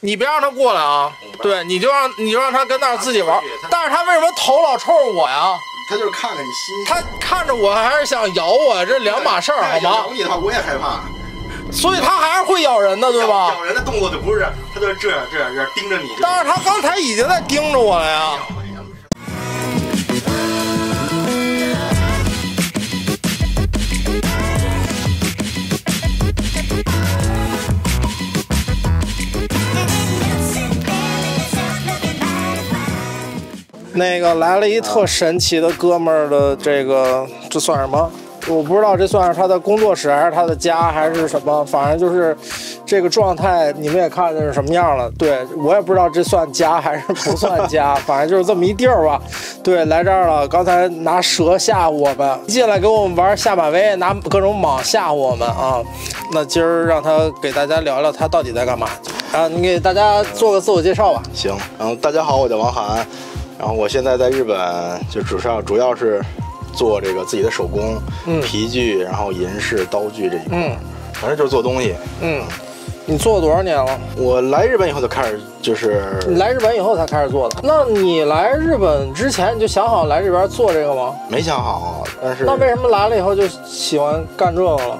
你别让他过来啊！对，你就让你就让他跟那儿自己玩。但是他为什么头老冲着我呀？他就是看看你新鲜。他看着我还是想咬我，这两码事儿，好吗？咬你的话，我也害怕。所以他还是会咬人的，对吧？咬人的动作就不是，他就是这样这样这样盯着你。但是他刚才已经在盯着我了呀。那个来了一特神奇的哥们儿的这个，这算什么？我不知道这算是他的工作室还是他的家还是什么，反正就是这个状态，你们也看见是什么样了。对我也不知道这算家还是不算家，反正就是这么一地儿吧。对，来这儿了，刚才拿蛇吓唬我们，一进来给我们玩下马威，拿各种蟒吓唬我们啊。那今儿让他给大家聊聊他到底在干嘛啊？你给大家做个自我介绍吧。行，然后大家好，我叫王涵。然后我现在在日本，就主要主要是做这个自己的手工，嗯，皮具，然后银饰、刀具这一块，嗯，反正就是做东西，嗯。你做了多少年了？我来日本以后就开始，就是你来日本以后才开始做的。那你来日本之前你就想好来这边做这个吗？没想好，但是那为什么来了以后就喜欢干这个了？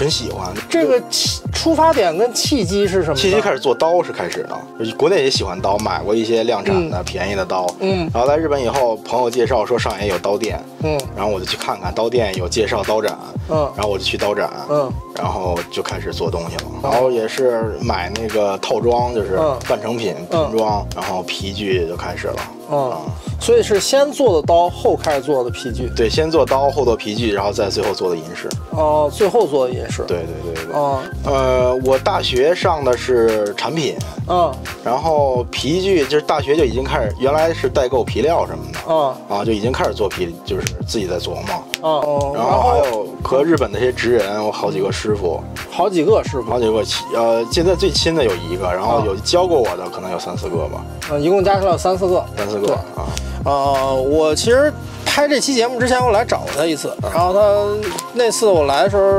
纯喜欢这个契出发点跟契机是什么？契机开始做刀是开始的，国内也喜欢刀，买过一些量产的便宜的刀。嗯，然后来日本以后，朋友介绍说上野有刀店。嗯，然后我就去看看刀店有介绍刀展。嗯，然后我就去刀展。嗯，然后就开始做东西了。然后也是买那个套装，就是半成品拼装，然后皮具就开始了。嗯，所以是先做的刀，后开始做的皮具。对，先做刀，后做皮具，然后再最后做的银饰。哦，最后做的银饰。对对对对。哦，呃，我大学上的是产品。嗯。然后皮具就是大学就已经开始，原来是代购皮料什么的。嗯。啊，就已经开始做皮，就是自己在琢磨。哦。然后还有和日本那些职人，我好几个师傅。好几个师傅。好几个，呃，现在最亲的有一个，然后有教过我的可能有三四个吧。嗯，一共加起来有三四个。三四个啊。呃，我其实拍这期节目之前，我来找过他一次。然后他那次我来的时候，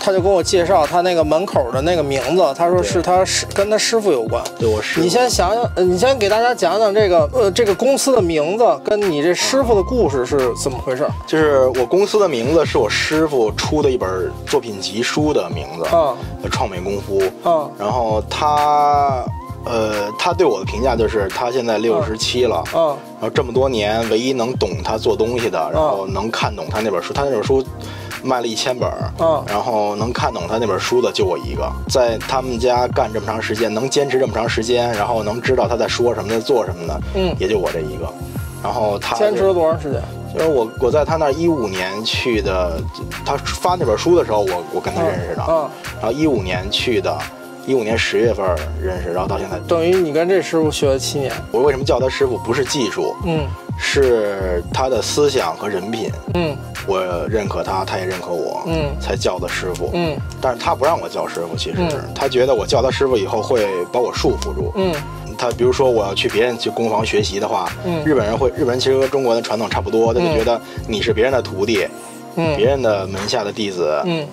他就跟我介绍他那个门口的那个名字，他说是他师跟他师傅有关。对，我师。你先想想，你先给大家讲讲这个呃这个公司的名字跟你这师傅的故事是怎么回事？就是我公司的名字是我师傅出的一本作品集书的名字，嗯，创美功夫，嗯，然后他。呃，他对我的评价就是他现在六十七了，嗯，然后这么多年唯一能懂他做东西的，然后能看懂他那本书，他那本书卖了一千本，嗯，然后能看懂他那本书的就我一个，在他们家干这么长时间，能坚持这么长时间，然后能知道他在说什么，在做什么的，嗯，也就我这一个。然后他坚持了多长时间？就是我我在他那一五年去的，他发那本书的时候，我我跟他认识的，嗯，然后一五年去的。一五年十月份认识，然后到现在等于你跟这师傅学了七年。我为什么叫他师傅？不是技术，嗯，是他的思想和人品，嗯，我认可他，他也认可我，嗯，才叫的师傅，嗯。但是他不让我叫师傅，其实是他觉得我叫他师傅以后会把我束缚住，嗯。他比如说我要去别人去工坊学习的话，嗯，日本人会，日本人其实和中国的传统差不多，他就觉得你是别人的徒弟，嗯，别人的门下的弟子，嗯，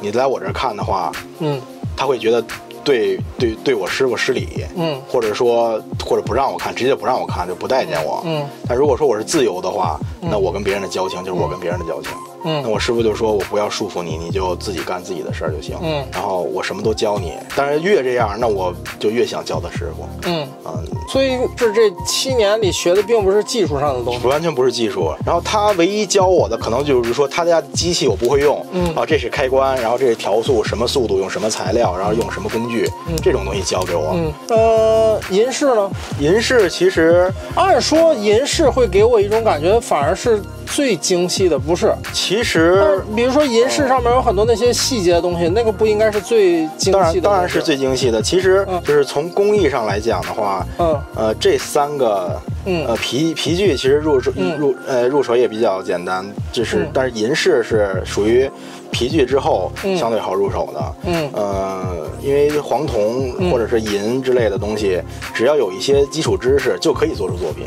你来我这儿看的话，嗯，他会觉得。对对对，我师傅失礼，嗯，或者说或者不让我看，直接不让我看，就不待见我，嗯。但如果说我是自由的话，那我跟别人的交情就是我跟别人的交情。嗯，那我师傅就说我不要束缚你，你就自己干自己的事儿就行。嗯，然后我什么都教你，但是越这样，那我就越想教他师傅。嗯嗯，所以这这七年里学的并不是技术上的东西，完全不是技术。然后他唯一教我的，可能就是说他家的机器我不会用。嗯啊，这是开关，然后这是调速，什么速度用什么材料，然后用什么工具，这种东西教给我。嗯，呃，银饰呢？银饰其实按说银饰会给我一种感觉，反而是。最精细的不是，其实，比如说银饰上面有很多那些细节的东西，那个不应该是最精细的？当然，当然是最精细的。其实就是从工艺上来讲的话，嗯，呃，这三个，嗯，呃，皮皮具其实入手入呃入手也比较简单，就是但是银饰是属于皮具之后相对好入手的，嗯，呃，因为黄铜或者是银之类的东西，只要有一些基础知识就可以做出作品。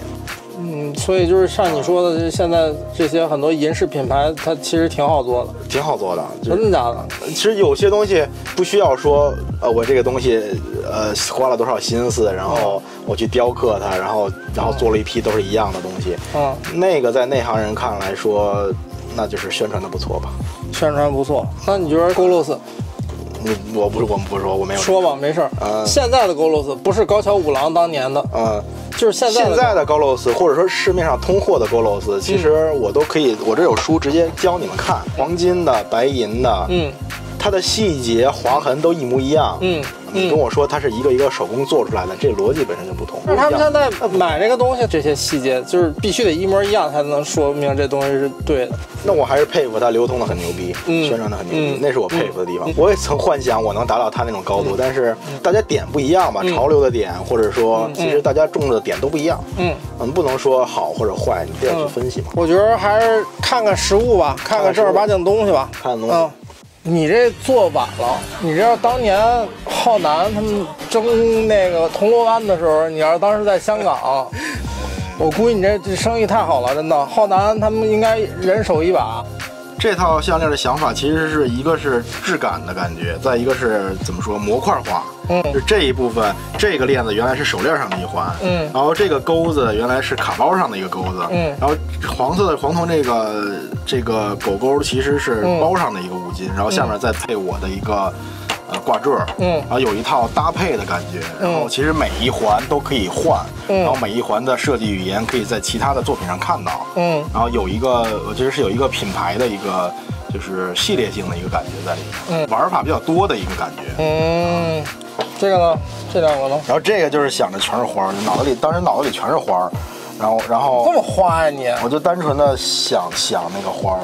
嗯，所以就是像你说的，现在这些很多银饰品牌，它其实挺好做的，挺好做的。真的假的？其实有些东西不需要说，呃，我这个东西呃花了多少心思，然后我去雕刻它，然后然后做了一批都是一样的东西。嗯，那个在内行人看来说，那就是宣传的不错吧？宣传不错。那你觉得 Golos？你我不是我们不说，我没有说吧，没事儿。嗯现在的 Golos 不是高桥五郎当年的，嗯。就是现在的现在的高露丝，或者说市面上通货的高露丝，其实我都可以，我这有书直接教你们看，黄金的、白银的，嗯。它的细节、划痕都一模一样。你跟。我说它是一个一个手工做出来的，这逻辑本身就不同。但是他们现在买这个东西，这些细节就是必须得一模一样，才能说明这东西是对的。那我还是佩服它流通的很牛逼，嗯宣传的很牛逼，嗯那是我佩服的地方。我也曾幻想我能达到它那种高度，但是大家点不一样吧，嗯潮流的点，或者说其实大家种的点都不一样。嗯，嗯，不能说好或者坏，你得要去分析嘛。我觉得还是看看实物吧，看看正儿八经的东西吧。看东西嗯，你这做晚了。你知道当年浩南他们争那个铜锣湾的时候，你要是当时在香港，我估计你这这生意太好了，真的。浩南他们应该人手一把。这套项链的想法其实是一个是质感的感觉，再一个是怎么说模块化。嗯。就这一部分，这个链子原来是手链上的一环，嗯。然后这个钩子原来是卡包上的一个钩子，嗯。然后黄色的黄铜这个这个狗钩其实是嗯。包上的一个五金，然后下面再配我的一个呃挂坠，嗯。然后有一套搭配的感觉，然后其实每一环都可以换，嗯。然后每一环的设计语言可以在其他的作品上看到，嗯。然后有一个，我觉得是有一个品牌的一个，就是系列性的一个感觉在里面，嗯。玩法比较多的一个感觉。嗯，这个呢？这两个呢？然后这个就是想着全是花儿，脑子里当时脑子里全是花儿，然后然后这么花呀你？我就单纯的想想那个花儿，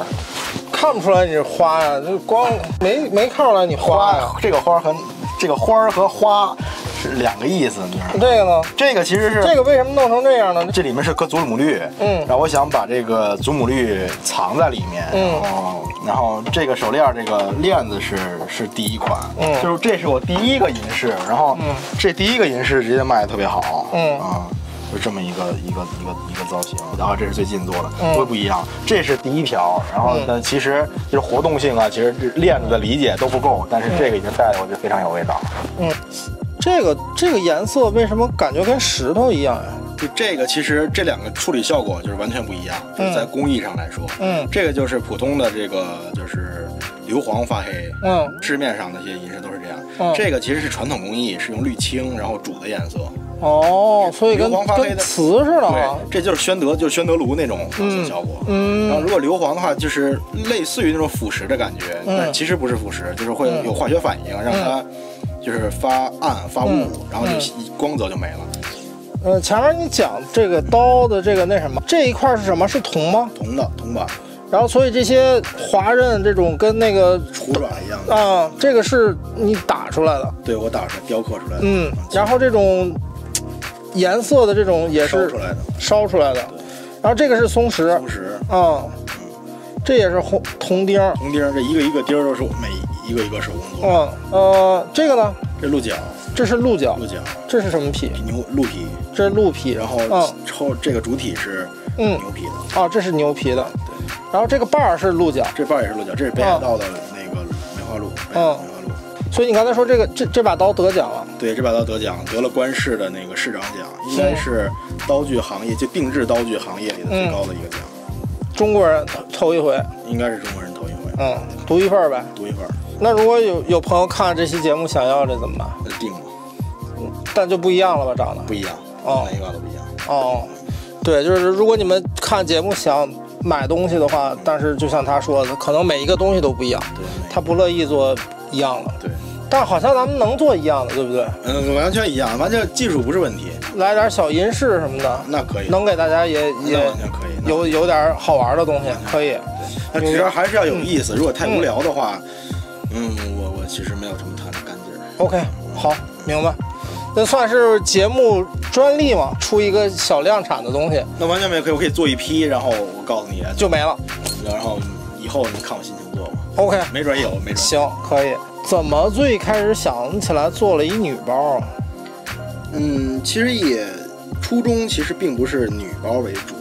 看不出来你是花呀，就光没没看出来你花呀。这个花儿和这个花儿和花是两个意思，你知道吗？这个呢？这个其实是这个为什么弄成这样呢？这里面是搁祖母绿，嗯然后我想把这个祖母绿藏在里面，嗯然后然后这个手链这个链子是是第一款，嗯就是这是我第一个银饰，然后嗯这第一个银饰直接卖的特别好，嗯啊。就这么一个一个一个一个造型，然后这是最近做的，嗯不会不一样。这是第一条，然后嗯呢，其实就是活动性啊，其实这链子的理解都不够，但是这个已经带的我觉得非常有味道。这个这个颜色为什么感觉跟石头一样呀？就这个，其实这两个处理效果就是完全不一样，就是在工艺上来说，嗯这个就是普通的这个就是硫磺发黑，嗯市面上那些银饰都是这样。嗯这个其实是传统工艺，是用氯青然后煮的颜色。哦，所以跟硫磺发黑的跟瓷似的啊。对，这就是宣德，就是宣德炉那种发色效果。嗯然后如果硫磺的话，就是类似于那种腐蚀的感觉，嗯但其实不是腐蚀，就是会有化学反应，让它就是发暗发雾，嗯。然后就光泽就没了。呃，前面你讲这个刀的这个那什么，这一块是什么？是铜吗？铜的铜板，然后所以这些划刃这种跟那个杵爪一样的。啊，这个是你打出来的，对我打出来雕刻出来的，嗯，然后这种颜色的这种也是烧出来的，烧出来的，然后这个是松石，松石。啊，这也是红铜钉儿，铜钉这一个一个钉都是我每一个一个手工做。的。嗯呃，这个呢，这鹿角，这是鹿角。鹿，角，这是什么皮？牛鹿皮，这是鹿皮，然后嗯。抽这个主体是嗯。牛皮的，哦，这是牛皮的，对。然后这个把儿是鹿角，这把也是鹿角，这是北海道的那个梅花鹿，北海道梅花鹿。所以你刚才说这个这这把刀得奖了，对，这把刀得奖，得了关市的那个市长奖，应该是刀具行业就定制刀具行业里的最高的一个奖，中国人头一回，应该是中国人。嗯，独一份儿呗。独一份儿，那如果有有朋友看这期节目想要这怎么办？那定了，但就不一样了吧，长得？不一样，哦每一个都不一样。哦，对，就是如果你们看节目想买东西的话，但是就像他说的，可能每一个东西都不一样，对，他不乐意做一样的。对，但好像咱们能做一样的，对不对？嗯，完全一样，完全技术不是问题，来点小银饰什么的，那可以，能给大家也也。有有点好玩的东西，可以。那只要还是要有意思，如果太无聊的话，嗯，我我其实没有什么太的干劲儿。OK，好，明白。那算是节目专利嘛，出一个小量产的东西那完全没有，可以，我可以做一批，然后我告诉你，就没了。然后以后你看我心情做吧，OK，没准有，没准。行，可以。怎么最开始想起来做了一女包啊？嗯，其实也初衷其实并不是女包为主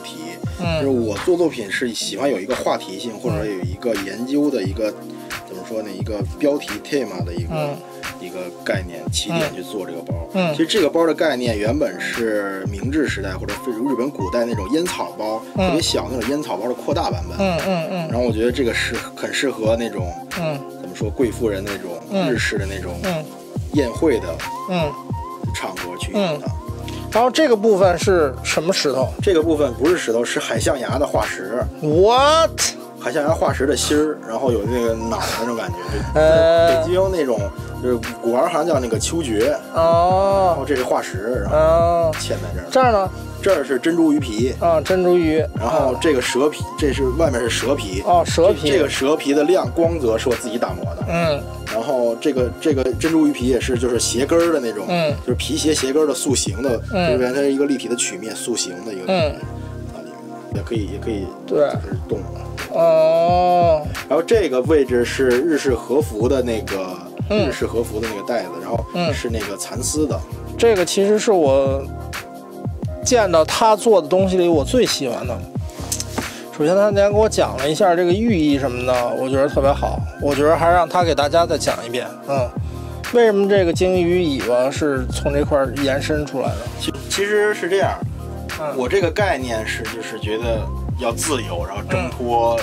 题，就是嗯我做作品是喜欢有一个话题性，或者说有一个研究的一个怎么说呢，一个标题 tema 的一个、嗯。一个概念起点去做这个包。嗯。其实这个包的概念原本是明治时代或者日本古代那种烟草包，嗯。特别小那种烟草包的扩大版本。嗯嗯嗯。然后我觉得这个是很适合那种嗯。怎么说贵妇人那种嗯。日式的那种嗯。宴会的嗯。场合去用的。然后这个部分是什么石头这个部分不是石头，是海象牙的化石。？What？海象牙化石的芯儿，然后有那个脑那种感觉，北京那种就是古玩行叫那个秋蕨，然哦后这是化石，然后哦，嵌在这儿。这儿呢？这儿是珍珠鱼皮，啊，珍珠鱼。然后这个蛇皮，这是外面是蛇皮。哦，蛇皮。这个蛇皮的亮光泽是我自己打磨的，嗯然后这个这个珍珠鱼皮也是就是鞋跟儿的那种，嗯就是皮鞋鞋跟儿的塑形的，嗯这边它是一个立体的曲面塑形的一个，嗯，啊里面也可以也可以对就是动。哦然后这个位置是日式和服的那个、嗯日式和服的那个袋子，然后嗯是那个蚕丝的，这个其实是我见到他做的东西里我最喜欢的。首先，他今天给我讲了一下这个寓意什么的，我觉得特别好。我觉得还让他给大家再讲一遍。嗯，为什么这个鲸鱼尾巴是从这块儿延伸出来的？其其实是这样，嗯我这个概念是就是觉得要自由，然后挣脱、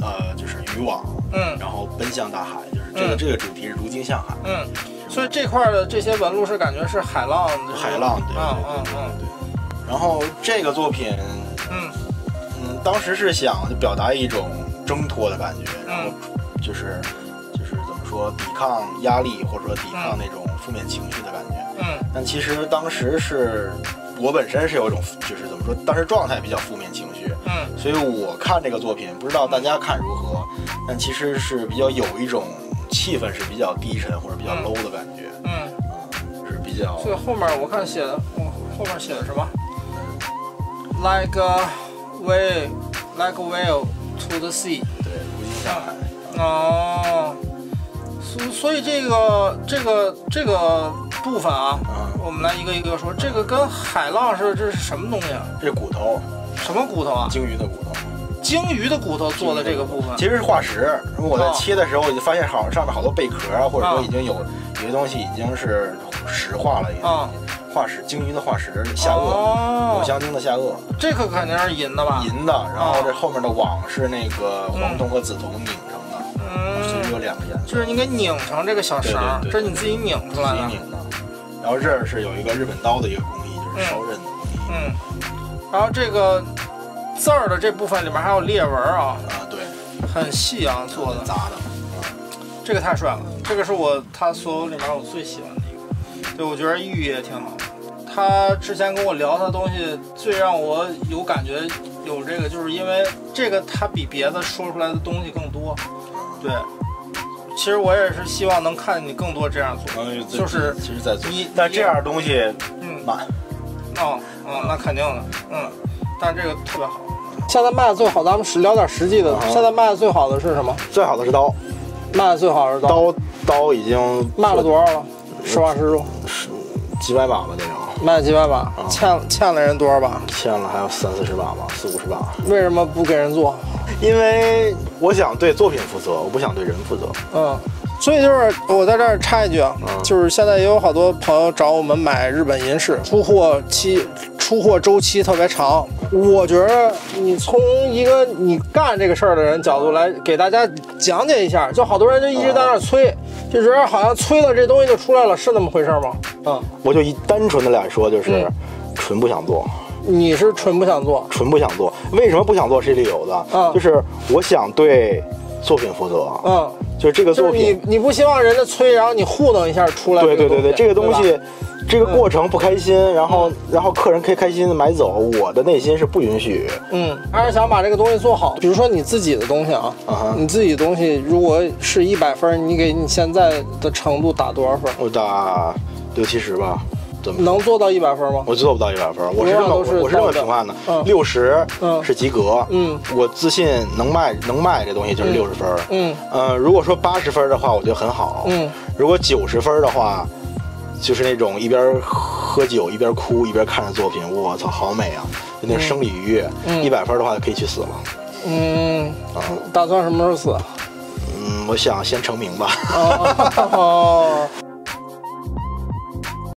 呃就是渔网，嗯然后奔向大海，就是这个、嗯这个主题是如鲸向海，嗯，所以这块儿的这些纹路是感觉是海浪，海浪，对对嗯嗯对对。然后这个作品，嗯。嗯，当时是想就表达一种挣脱的感觉，然后就是就是怎么说，抵抗压力或者说抵抗那种负面情绪的感觉。嗯。但其实当时是我本身是有一种就是怎么说，当时状态比较负面情绪，嗯。所以我看这个作品，不知道大家看如何，但其实是比较有一种气氛是比较低沉或者比较嗯。low 的感觉，嗯，嗯，是比较所以后面我看写的，我后面写的什么？Like a whale, like a whale to the sea。对如鲸向海。哦，所所以这个这个这个部分啊，嗯，我们来一个一个说，这个跟海浪似的，这是什么东西啊？这骨头，什么骨头啊？鲸鱼的骨头。鲸鱼的骨头做的这个部分。其实是化石。我在哦切的时候，我就发现好像上面好多贝壳啊，或者说啊已经有有些东西已经是石化了，一个啊化石，鲸鱼的化石下颚，哦抹，香鲸的下颚，这个肯定是银的吧？银的，然后这后面的网是那个嗯黄铜和紫铜拧成的，嗯所以有嗯，两个颜色，就是你给拧成这个小绳这是你自己拧出来的。自己拧的。然后这儿是有一个日本刀的一个工艺，就是烧刃的工艺。嗯，然后这个字儿的这部分里面还有裂纹啊，啊，对，很细啊做的，砸的。这个太帅了，这个是我他所有里面我最喜欢的一个，对我觉得寓意也挺好的。他之前跟我聊他的东西，最让我有感觉有这个，就是因为这个他比别的说出来的东西更多。对，其实我也是希望能看见你更多这样做。嗯，就是其实在做你，但这样东西嗯，慢。哦，哦，那肯定的，嗯，但是这个特别好。现在卖的最好，咱们实聊点实际的。啊现在卖的最好的是什么？最好的是刀，卖的最好是刀，刀刀已经卖了多少了？实话实说，是几百把吧那种，卖了几百把，啊欠欠了人多少把？欠了还有三四十把吧，四五十把。为什么不给人做？因为我想对作品负责，我不想对人负责。嗯，所以就是我在这儿插一句啊，嗯就是现在也有好多朋友找我们买日本银饰，出货期、出货周期特别长。我觉得你从一个你干这个事儿的人角度来给大家讲解一下，就好多人就一直在那儿催，就觉得好像催了这东西就出来了，是那么回事吗？嗯，我就以单纯的来说，就是嗯。纯不想做，你是纯不想做，纯不想做。为什么不想做是有理由的，嗯。就是我想对作品负责，嗯，就是这个作品你品。你不希望人家催，然后你糊弄一下出来对对对对，这个东西，这个过程不开心，然后然后客人可以开心的买走，我的内心是不允许。嗯，还是想把这个东西做好。比如说你自己的东西啊，你自己的东西如果是一百分，你给你现在的程度打多少分？我打六七十吧，能做到一百分吗？我做不到一百分，我是这么我是这么评判的嗯，六十嗯是及格，嗯我自信能卖能卖这东西就是嗯六十分，嗯呃，如果说八十分的话，我觉得很好，嗯，如果九十分的话，就是那种一边喝酒一边哭一边看着作品，我操，好美啊，就那种生理愉悦。嗯一百分的话就可以去死了，嗯，啊，打算什么时候死？嗯，我想先成名吧。哦。